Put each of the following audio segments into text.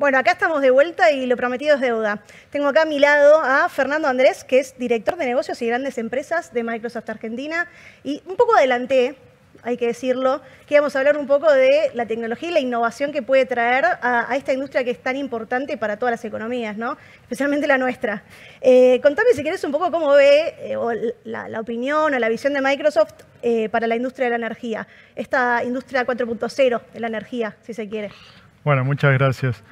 Bueno, acá estamos de vuelta y lo prometido es deuda. Tengo acá a mi lado a Fernando Andrés, que es director de negocios y grandes empresas de Microsoft Argentina. Y un poco adelanté, hay que decirlo, que íbamos a hablar un poco de la tecnología y la innovación que puede traer a, esta industria que es tan importante para todas las economías, ¿no? especialmente la nuestra. Eh, contame si quieres un poco cómo ve eh, la, opinión o la visión de Microsoft eh, para la industria de la energía, esta industria 4.0 de la energía, si se quiere. Bueno, muchas gracias.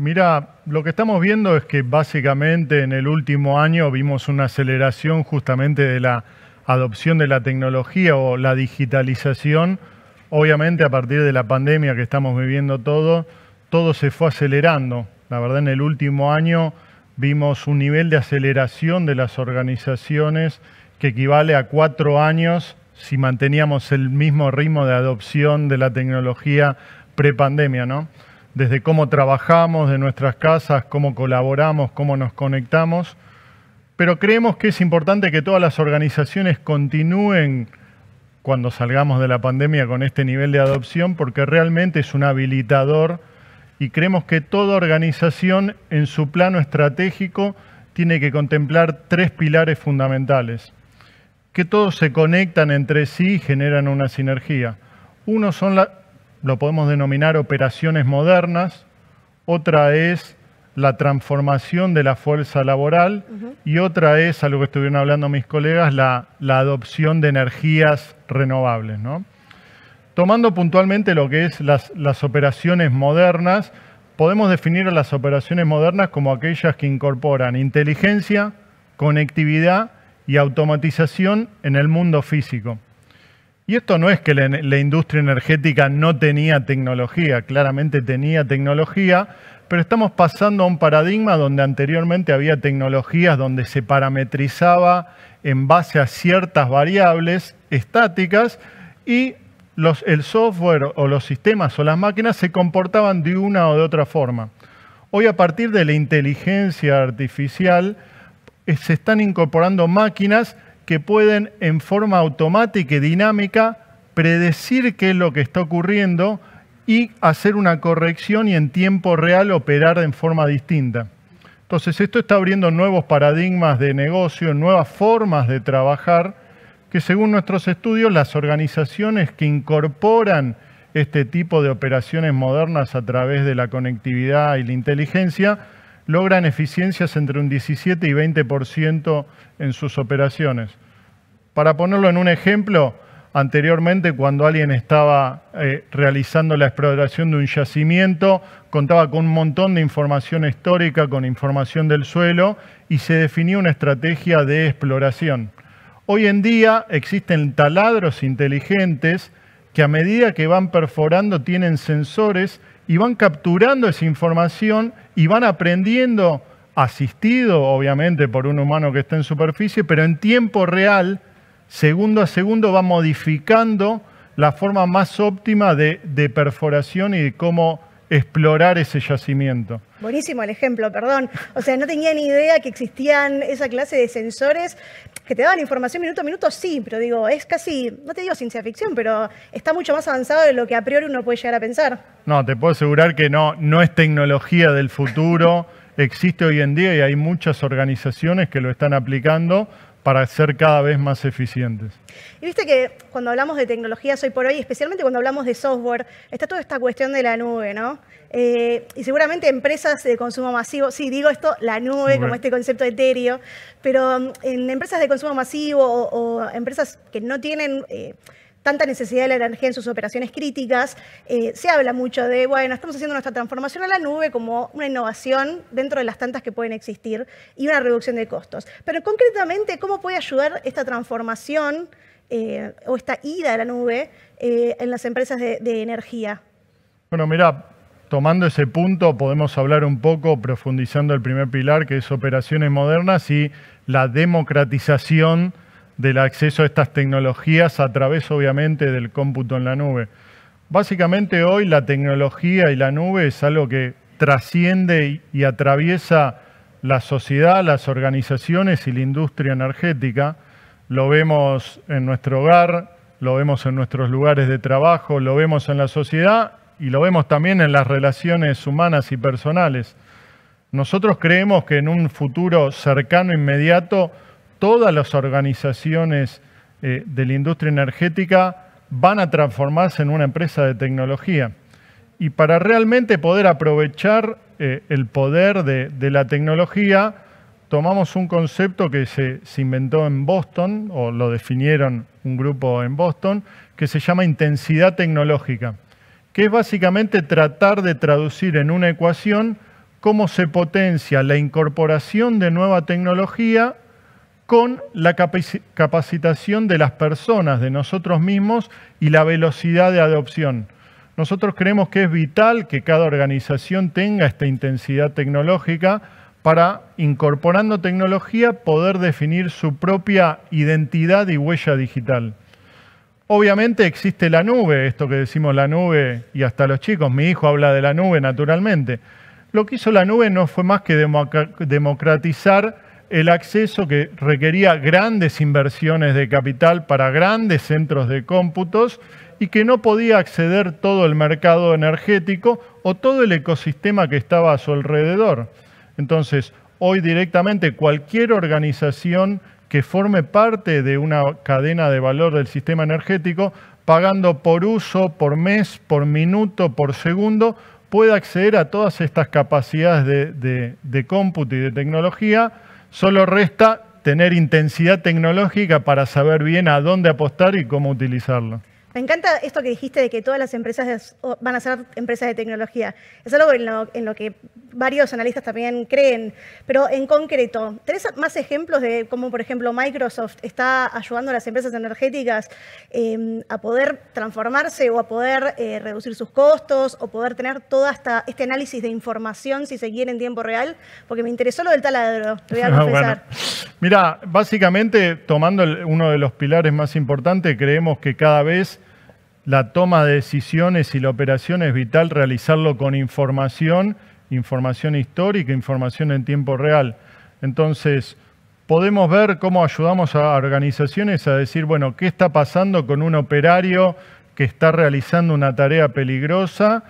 Mira, lo que estamos viendo es que básicamente en el último año vimos una aceleración justamente de la adopción de la tecnología o la digitalización. Obviamente a partir de la pandemia que estamos viviendo todo, todo se fue acelerando. La verdad en el último año vimos un nivel de aceleración de las organizaciones que equivale a cuatro años si manteníamos el mismo ritmo de adopción de la tecnología prepandemia, ¿no? Desde cómo trabajamos de nuestras casas, cómo colaboramos, cómo nos conectamos, pero creemos que es importante que todas las organizaciones continúen cuando salgamos de la pandemia con este nivel de adopción, porque realmente es un habilitador y creemos que toda organización en su plano estratégico tiene que contemplar tres pilares fundamentales, que todos se conectan entre sí y generan una sinergia. Uno son la, lo podemos denominar operaciones modernas, otra es la transformación de la fuerza laboral y otra es, algo que estuvieron hablando mis colegas, la, adopción de energías renovables. Tomando puntualmente lo que es las, las operaciones modernas, podemos definir a las operaciones modernas como aquellas que incorporan inteligencia, conectividad y automatización en el mundo físico. Y esto no es que la, industria energética no tenía tecnología, claramente tenía tecnología, pero estamos pasando a un paradigma donde anteriormente había tecnologías donde se parametrizaba en base a ciertas variables estáticas y el software o los sistemas o las máquinas se comportaban de una o de otra forma. Hoy a partir de la inteligencia artificial eh, se están incorporando máquinas que pueden en forma automática y dinámica predecir qué es lo que está ocurriendo y hacer una corrección y en tiempo real operar en forma distinta. Entonces esto está abriendo nuevos paradigmas de negocio, nuevas formas de trabajar, que según nuestros estudios las organizaciones que incorporan este tipo de operaciones modernas a través de la conectividad y la inteligencia logran eficiencias entre un 17 y 20% en sus operaciones. Para ponerlo en un ejemplo, anteriormente cuando alguien estaba eh, realizando la exploración de un yacimiento, contaba con un montón de información histórica, con información del suelo y se definía una estrategia de exploración. Hoy en día existen taladros inteligentes que a medida que van perforando tienen sensores y van capturando esa información y van aprendiendo, asistido obviamente por un humano que está en superficie, pero en tiempo real, segundo a segundo, va modificando la forma más óptima de, perforación y de cómo explorar ese yacimiento. Buenísimo el ejemplo, perdón. O sea, no tenía ni idea que existían esa clase de sensores que te daban información minuto a minuto, sí, pero digo, es casi, no te digo ciencia ficción, pero está mucho más avanzado de lo que a priori uno puede llegar a pensar. No, te puedo asegurar que no, no es tecnología del futuro, existe hoy en día y hay muchas organizaciones que lo están aplicando para ser cada vez más eficientes. Y viste que cuando hablamos de tecnologías hoy por hoy, especialmente cuando hablamos de software, está toda esta cuestión de la nube, ¿no? Eh, y seguramente empresas de consumo masivo, sí, digo esto, la nube, como este concepto etéreo, pero mm, en empresas de consumo masivo o, empresas que no tienen... Eh, tanta necesidad de la energía en sus operaciones críticas, eh, se habla mucho de, bueno, estamos haciendo nuestra transformación a la nube como una innovación dentro de las tantas que pueden existir y una reducción de costos. Pero concretamente, ¿cómo puede ayudar esta transformación eh, o esta ida a la nube eh, en las empresas de, de energía? Bueno, mira, tomando ese punto podemos hablar un poco, profundizando el primer pilar, que es operaciones modernas y la democratización del acceso a estas tecnologías a través, obviamente, del cómputo en la nube. Básicamente hoy la tecnología y la nube es algo que trasciende y atraviesa la sociedad, las organizaciones y la industria energética. Lo vemos en nuestro hogar, lo vemos en nuestros lugares de trabajo, lo vemos en la sociedad y lo vemos también en las relaciones humanas y personales. Nosotros creemos que en un futuro cercano, inmediato, todas las organizaciones eh, de la industria energética van a transformarse en una empresa de tecnología. Y para realmente poder aprovechar eh, el poder de, la tecnología, tomamos un concepto que se, inventó en Boston, o lo definieron un grupo en Boston, que se llama intensidad tecnológica, que es básicamente tratar de traducir en una ecuación cómo se potencia la incorporación de nueva tecnología con la capacitación de las personas, de nosotros mismos y la velocidad de adopción. Nosotros creemos que es vital que cada organización tenga esta intensidad tecnológica para, incorporando tecnología, poder definir su propia identidad y huella digital. Obviamente existe la nube, esto que decimos la nube, y hasta los chicos, mi hijo habla de la nube naturalmente. Lo que hizo la nube no fue más que democratizar el acceso que requería grandes inversiones de capital para grandes centros de cómputos y que no podía acceder todo el mercado energético o todo el ecosistema que estaba a su alrededor. Entonces, hoy directamente cualquier organización que forme parte de una cadena de valor del sistema energético, pagando por uso, por mes, por minuto, por segundo, puede acceder a todas estas capacidades de, cómputo y de tecnología. Solo resta tener intensidad tecnológica para saber bien a dónde apostar y cómo utilizarlo. Me encanta esto que dijiste de que todas las empresas van a ser empresas de tecnología. Es algo en lo, que varios analistas también creen. Pero en concreto, ¿tenés más ejemplos de cómo, por ejemplo, Microsoft está ayudando a las empresas energéticas em, a poder transformarse o a poder eh, reducir sus costos o poder tener todo este análisis de información, si se quiere, en tiempo real? Porque me interesó lo del taladro, te voy a confesar. Mira, básicamente, tomando uno de los pilares más importantes, creemos que cada vez la toma de decisiones y la operación es vital realizarlo con información, información histórica, información en tiempo real. Entonces, podemos ver cómo ayudamos a organizaciones a decir, bueno, ¿qué está pasando con un operario que está realizando una tarea peligrosa?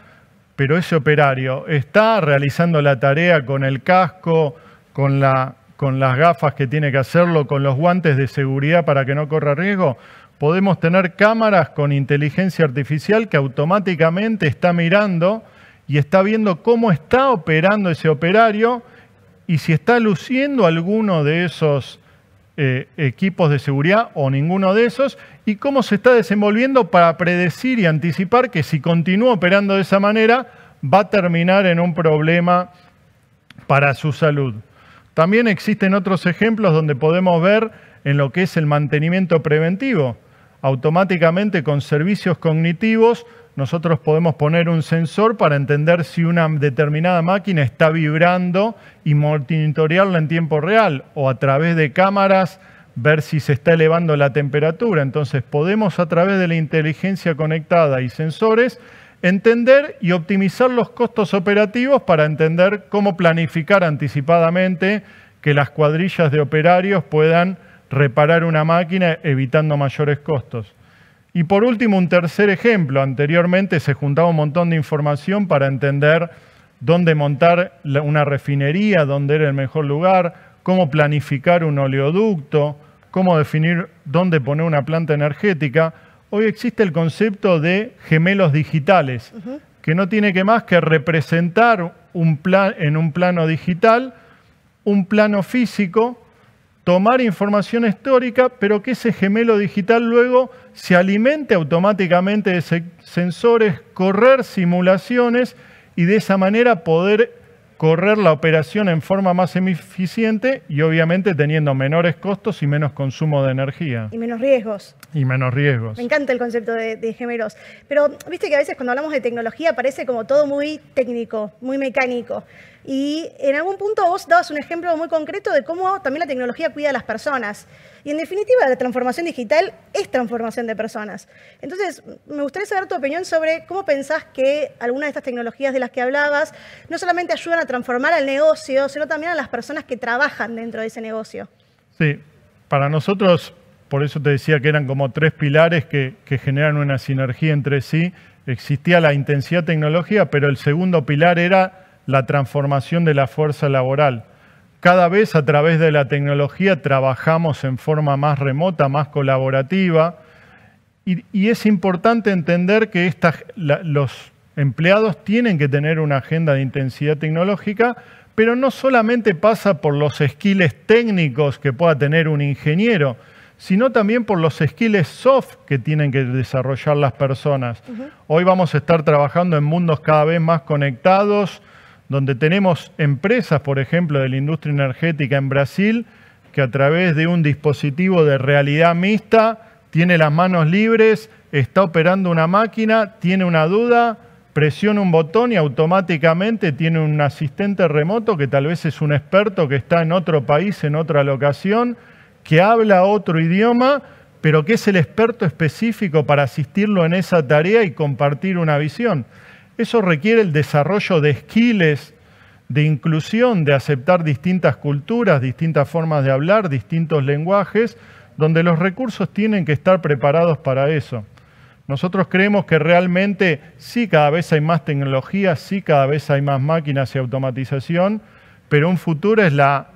Pero ese operario está realizando la tarea con el casco, con, la, con las gafas que tiene que hacerlo, con los guantes de seguridad para que no corra riesgo podemos tener cámaras con inteligencia artificial que automáticamente está mirando y está viendo cómo está operando ese operario y si está luciendo alguno de esos eh, equipos de seguridad o ninguno de esos y cómo se está desenvolviendo para predecir y anticipar que si continúa operando de esa manera va a terminar en un problema para su salud. También existen otros ejemplos donde podemos ver en lo que es el mantenimiento preventivo automáticamente con servicios cognitivos nosotros podemos poner un sensor para entender si una determinada máquina está vibrando y monitorearla en tiempo real o a través de cámaras ver si se está elevando la temperatura. Entonces podemos a través de la inteligencia conectada y sensores entender y optimizar los costos operativos para entender cómo planificar anticipadamente que las cuadrillas de operarios puedan reparar una máquina evitando mayores costos. Y por último, un tercer ejemplo. Anteriormente se juntaba un montón de información para entender dónde montar una refinería, dónde era el mejor lugar, cómo planificar un oleoducto, cómo definir dónde poner una planta energética. Hoy existe el concepto de gemelos digitales, que no tiene que más que representar un plan, en un plano digital un plano físico tomar información histórica, pero que ese gemelo digital luego se alimente automáticamente de sensores, correr simulaciones y de esa manera poder correr la operación en forma más eficiente y obviamente teniendo menores costos y menos consumo de energía. Y menos riesgos. Y menos riesgos. Me encanta el concepto de, de, gemelos. Pero viste que a veces cuando hablamos de tecnología parece como todo muy técnico, muy mecánico. Y en algún punto vos dabas un ejemplo muy concreto de cómo también la tecnología cuida a las personas. Y en definitiva, la transformación digital es transformación de personas. Entonces, me gustaría saber tu opinión sobre cómo pensás que algunas de estas tecnologías de las que hablabas no solamente ayudan a transformar al negocio, sino también a las personas que trabajan dentro de ese negocio. Sí, para nosotros, por eso te decía que eran como tres pilares que, que generan una sinergia entre sí existía la intensidad tecnológica, pero el segundo pilar era la transformación de la fuerza laboral. Cada vez a través de la tecnología trabajamos en forma más remota, más colaborativa, y, es importante entender que los empleados tienen que tener una agenda de intensidad tecnológica, pero no solamente pasa por los skills técnicos que pueda tener un ingeniero, sino también por los skills soft que tienen que desarrollar las personas. Hoy vamos a estar trabajando en mundos cada vez más conectados, donde tenemos empresas, por ejemplo, de la industria energética en Brasil, que a través de un dispositivo de realidad mixta tiene las manos libres, está operando una máquina, tiene una duda, presiona un botón y automáticamente tiene un asistente remoto que tal vez es un experto que está en otro país, en otra locación, que habla otro idioma, pero que es el experto específico para asistirlo en esa tarea y compartir una visión. Eso requiere el desarrollo de skills, de inclusión, de aceptar distintas culturas, distintas formas de hablar, distintos lenguajes, donde los recursos tienen que estar preparados para eso. Nosotros creemos que realmente sí cada vez hay más tecnología, sí cada vez hay más máquinas y automatización, pero un futuro es la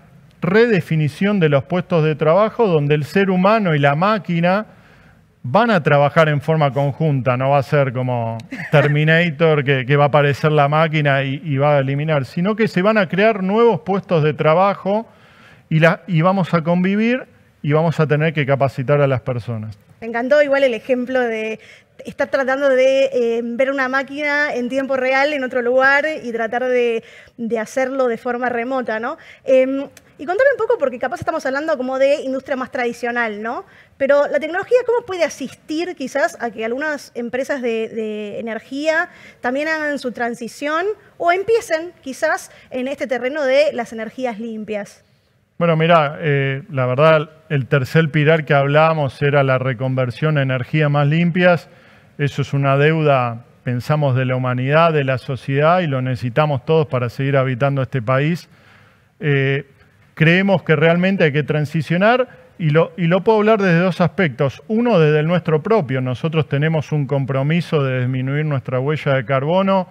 redefinición de los puestos de trabajo donde el ser humano y la máquina van a trabajar en forma conjunta, no va a ser como Terminator que, va a aparecer la máquina y, va a eliminar, sino que se van a crear nuevos puestos de trabajo y, vamos a convivir y vamos a tener que capacitar a las personas. Me encantó igual el ejemplo de estar tratando de eh, ver una máquina en tiempo real en otro lugar y tratar de, hacerlo de forma remota, ¿no? Em, y contame un poco, porque capaz estamos hablando como de industria más tradicional, ¿no? Pero la tecnología, ¿cómo puede asistir quizás a que algunas empresas de, energía también hagan su transición o empiecen quizás en este terreno de las energías limpias? Bueno, mira, eh, la verdad, el tercer pilar que hablábamos era la reconversión a energías más limpias. Eso es una deuda, pensamos, de la humanidad, de la sociedad y lo necesitamos todos para seguir habitando este país. Eh, creemos que realmente hay que transicionar y lo, puedo hablar desde dos aspectos. Uno, desde el nuestro propio. Nosotros tenemos un compromiso de disminuir nuestra huella de carbono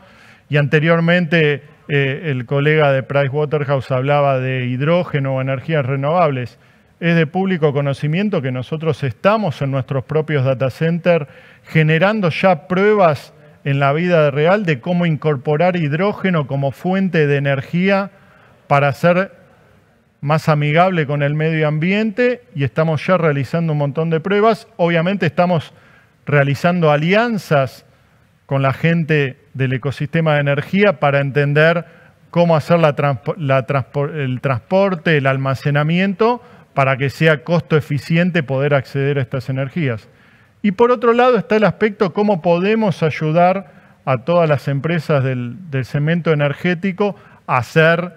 y anteriormente eh, el colega de Pricewaterhouse hablaba de hidrógeno o energías renovables. Es de público conocimiento que nosotros estamos en nuestros propios data centers generando ya pruebas en la vida real de cómo incorporar hidrógeno como fuente de energía para ser más amigable con el medio ambiente y estamos ya realizando un montón de pruebas. Obviamente estamos realizando alianzas con la gente del ecosistema de energía para entender cómo hacer el transporte, el almacenamiento, para que sea costo eficiente poder acceder a estas energías. Y por otro lado está el aspecto cómo podemos ayudar a todas las empresas del, del cemento energético a ser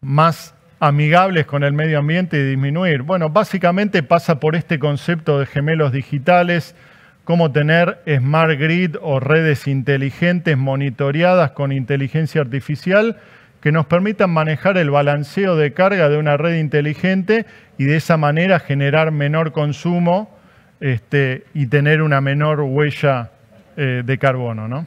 más amigables con el medio ambiente y disminuir. Bueno, básicamente pasa por este concepto de gemelos digitales, cómo tener smart grid o redes inteligentes monitoreadas con inteligencia artificial que nos permitan manejar el balanceo de carga de una red inteligente y de esa manera generar menor consumo este, y tener una menor huella eh, de carbono. ¿no?